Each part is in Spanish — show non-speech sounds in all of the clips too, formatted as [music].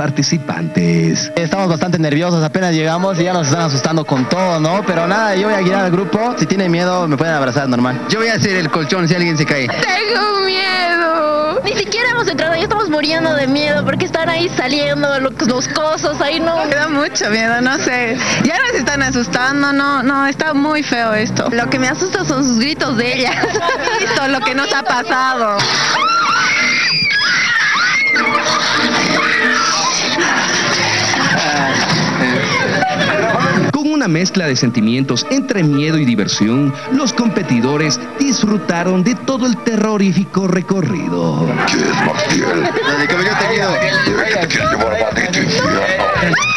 participantes. Estamos bastante nerviosos, apenas llegamos y ya nos están asustando con todo, ¿no? Pero nada, yo voy a guiar al grupo. Si tienen miedo, me pueden abrazar normal. Yo voy a hacer el colchón si alguien se cae. Tengo miedo. Ni siquiera hemos entrado, ya estamos muriendo de miedo porque están ahí saliendo los, los cosos, ahí no. Me da mucho miedo, no sé. Ya nos están asustando, no, no, está muy feo esto. Lo que me asusta son sus gritos de ellas. [laughs] Visto lo que nos ha pasado. Una mezcla de sentimientos entre miedo y diversión, los competidores disfrutaron de todo el terrorífico recorrido. Yo te quiero.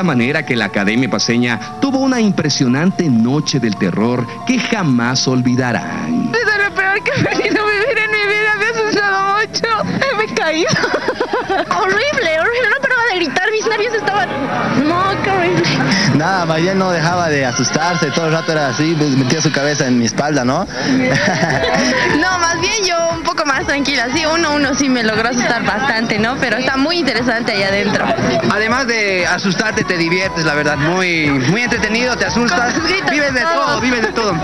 Esta manera que la Academia Paseña tuvo una impresionante noche del terror que jamás olvidarán. Eso es lo peor que he venido a vivir en mi vida. Me ha asustado mucho. Me he caído. [laughs] horrible, horrible. No paraba de gritar, mis labios estaban. No, qué horrible. Nada, Mariel no dejaba de asustarse, todo el rato era así, pues, metía su cabeza en mi espalda, ¿no? [laughs] No, más bien yo un poco más tranquila. Sí, uno uno sí me logró asustar bastante, ¿no? Pero está muy interesante ahí adentro. Además de asustarte, te diviertes, la verdad. Muy, muy entretenido, te asustas. Vives de todo, vives de todo.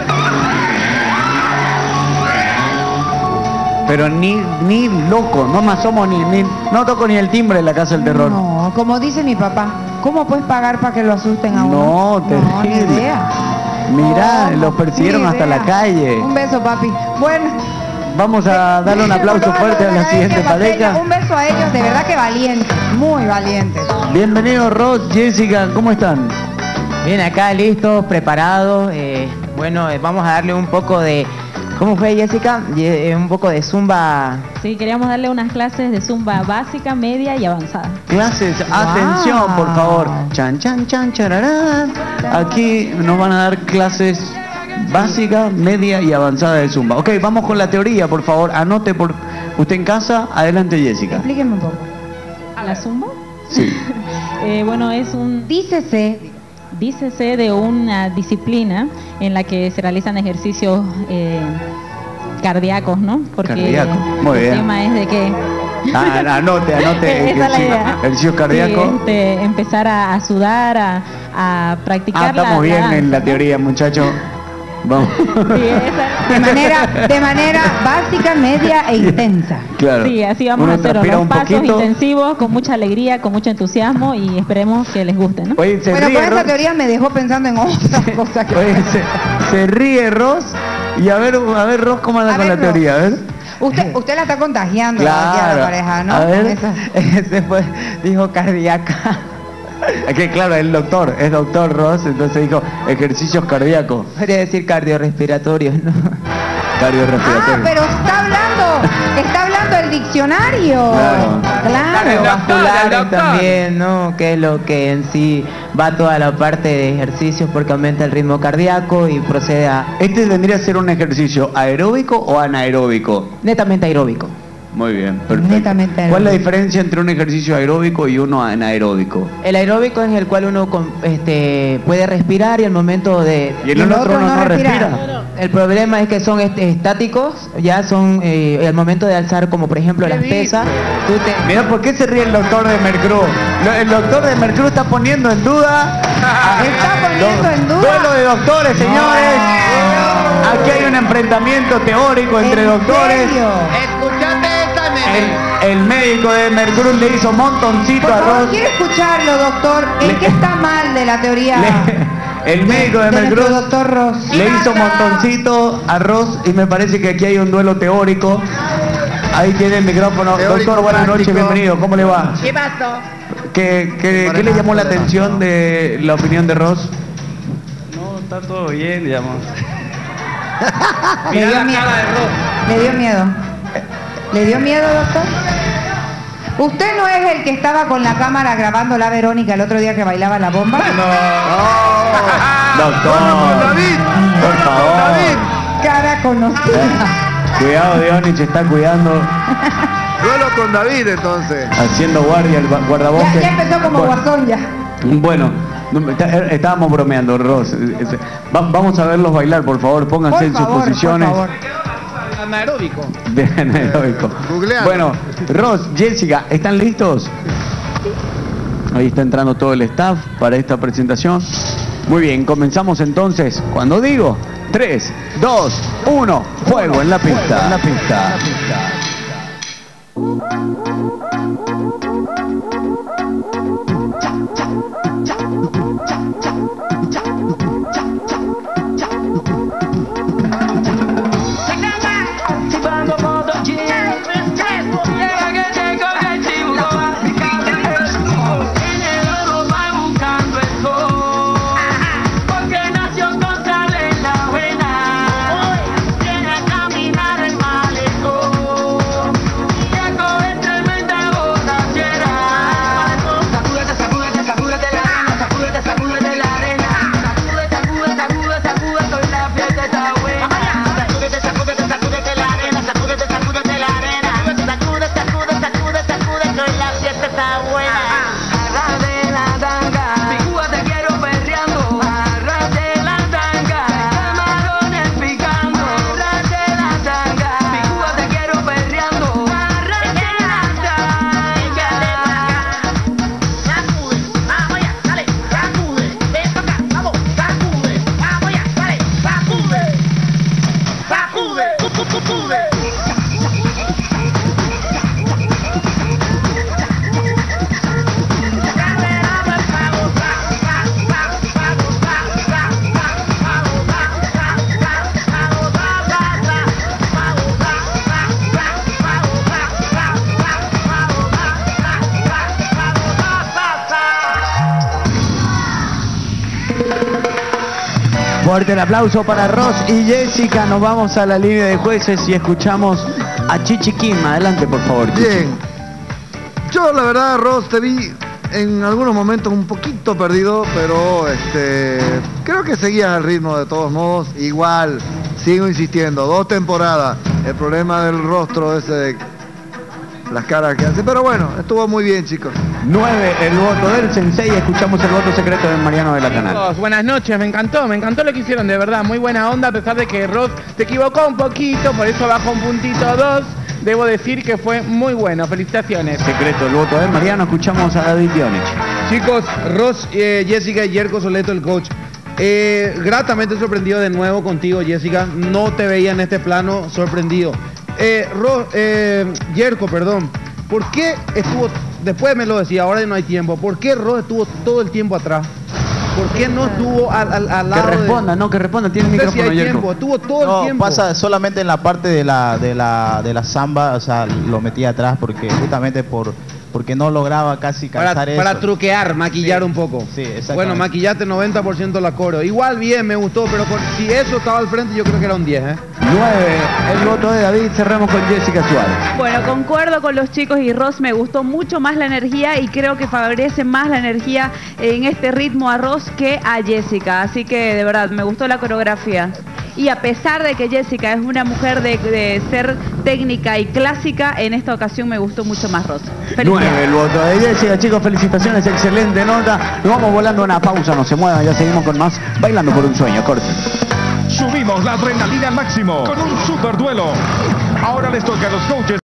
Pero ni, ni loco, no más somos ni, ni- no toco ni el timbre en la casa del terror. No, como dice mi papá, ¿cómo puedes pagar para que lo asusten a uno? No, No, ni terrible. idea. Mirá, los persiguieron hasta la calle. Un beso, papi. Bueno. Vamos a darle un [laughs] aplauso fuerte a la siguiente pareja. Un beso a ellos, de verdad que valientes, muy valientes. Bienvenidos Ross, Jessica, ¿cómo están? Bien, acá listos, preparados. eh, bueno, eh, vamos a darle un poco de... ¿Cómo fue Jessica? Eh, un poco de zumba. Sí, queríamos darle unas clases de zumba básica, media y avanzada. Clases, atención por favor. Chan, chan, chan, chararán. Aquí nos van a dar clases básica, media y avanzada de Zumba. Ok, vamos con la teoría, por favor. Anote por usted en casa. Adelante, Jessica. Explíqueme un poco. ¿La zumba? Sí. [laughs] Eh, bueno, es un... Dícese. Dícese de una disciplina en la que se realizan ejercicios eh, cardíacos, ¿no? Porque Cardíaco, muy el bien. tema es de que... Ah, anote, anote. [laughs] Esa es la ejercicio- idea. Ejercicio Sí, cardíaco. este, empezar a, a sudar, a, a practicar Ah, estamos la- bien la en la teoría, muchachos. Vamos. ¿no? Sí, esa- De manera, de manera básica, media e intensa. Claro. Sí, así vamos Uno a hacer los un pasos poquito. intensivos, con mucha alegría, con mucho entusiasmo y esperemos que les guste, ¿no? Oye, se Bueno, ríe, con esa teoría me dejó pensando en otras [laughs] cosas. que- Oye, se, se ríe Ross. Y a ver, a ver Ross, ¿cómo anda A con ver, la teoría? A ver. Usted, usted la está contagiando Claro. la pareja, ¿no? A ver. Con esa- [laughs] Ese fue, dijo cardíaca. Es que claro, el doctor, es doctor Ross, entonces dijo ejercicios cardíacos, Podría decir cardiorrespiratorios, ¿no? Ah, cardiorrespiratorios. pero está hablando, está hablando el diccionario. Claro. Claro. Cardiovasculares también, ¿no? Que es lo que en sí va toda la parte de ejercicios porque aumenta el ritmo cardíaco y procede a Este tendría que ser un ejercicio aeróbico o anaeróbico. netamente aeróbico. Muy bien, perfecto. Netamente ¿Cuál es la diferencia entre un ejercicio aeróbico y uno anaeróbico? El aeróbico es el cual uno con- este, puede respirar y al momento de... Y el otro uno no respira. El problema es que son este, estáticos, ya son eh, al momento de alzar como por ejemplo las pesas, tú te... Mira por qué se ríe el doctor de Mercruz. Lo- El doctor de Mercruz está poniendo en duda. [laughs] Está poniendo en duda. Duelo de doctores, señores. Aquí hay un enfrentamiento teórico entre ¿En doctores. serio? El, médico de Mercruz le hizo montoncito Por a Ross. quiero escucharlo, doctor. ¿En Le- qué está mal de la teoría? Le- el médico de, de nuestro Mercruz doctor Ross. le hizo montoncito a Ross y me parece que aquí hay un duelo teórico. Ahí tiene el micrófono. Teórico Doctor, buenas práctico. noches, bienvenido. ¿Cómo le va? ¿Qué pasó? ¿Qué, qué, qué le llamó la atención de la opinión de Ross? No, está todo bien, digamos. Le dio miedo. Le dio miedo. ¿Le dio miedo, doctor? ¿Usted no es el que estaba con la cámara grabando la Verónica el otro día que bailaba la bomba? [laughs] Doctor, David, por favor. Cara conocida. Cuidado, Dionich está cuidando, Duelo con David entonces. haciendo guardia el Ya, guardabosque. ya empezó como Bueno, guasón ya. Bueno, no, eh, estábamos bromeando, Ross. Eh, eh, va- vamos a verlos bailar, por favor, pónganse Por en sus favor, por posiciones. favor. Anaeróbico. de anaeróbico. Googlealo. Bueno, Ross, Jessica, ¿están listos? Ahí está entrando todo el staff para esta presentación. Muy bien, comenzamos entonces. Cuando digo 3, 2, 1, fuego en la pista. En la pista. Fuerte el aplauso para Ross y Jessica. Nos vamos a la línea de jueces y escuchamos a Chichi Kim. Adelante, por favor. Chichi. Bien. Yo la verdad, Ross, te vi en algunos momentos un poquito perdido, pero este creo que seguías al ritmo de todos modos. Igual, sigo insistiendo, dos temporadas. El problema del rostro ese de las caras que hace. Pero bueno, estuvo muy bien, chicos. 9, el voto del Sensei. Escuchamos el voto secreto de Mariano de la Canal. Chicos, buenas noches, me encantó, me encantó lo que hicieron, de verdad, muy buena onda, a pesar de que Ross se equivocó un poquito, por eso bajó un puntito 2. Debo decir que fue muy bueno, felicitaciones. Secreto el voto de Mariano. Escuchamos a David Dionich. Chicos, Ross, eh, Jessica y Yerko Soleto, el coach. Eh, gratamente sorprendido de nuevo contigo, Jessica. No te veía en este plano sorprendido. Eh, Ro- eh, Yerko, perdón. ¿Por qué estuvo, después me lo decía, ahora no hay tiempo, ¿por qué Ross estuvo todo el tiempo atrás? ¿Por qué no estuvo al, al- al Que lado de- responda, no, que responda. Tiene el No sé si micrófono, hay Yerko. tiempo, estuvo todo No, el tiempo. pasa solamente en la parte de la, de la, de la samba, o sea, lo metí atrás porque justamente por porque no lograba casi Para, calzar eso. para truquear, maquillar Sí. un poco. Sí, exactamente. Bueno, maquillaste 90% la coro. Igual bien, me gustó, pero con- si eso estaba al frente, yo creo que era un 10, ¿eh? 9, el voto de David. Cerramos con Jessica Suárez. Bueno, concuerdo con los chicos y Ross me gustó mucho más la energía y creo que favorece más la energía en este ritmo a Ross que a Jessica. Así que de verdad me gustó la coreografía. Y a pesar de que Jessica es una mujer de, de ser técnica y clásica, en esta ocasión me gustó mucho más Ross. 9, el voto de Jessica. Chicos, felicitaciones. Excelente nota. Nos vamos volando a una pausa. No se muevan. Ya seguimos con más Bailando por un sueño. Corte. Subimos la adrenalina al máximo con un super duelo. Ahora les toca a los coaches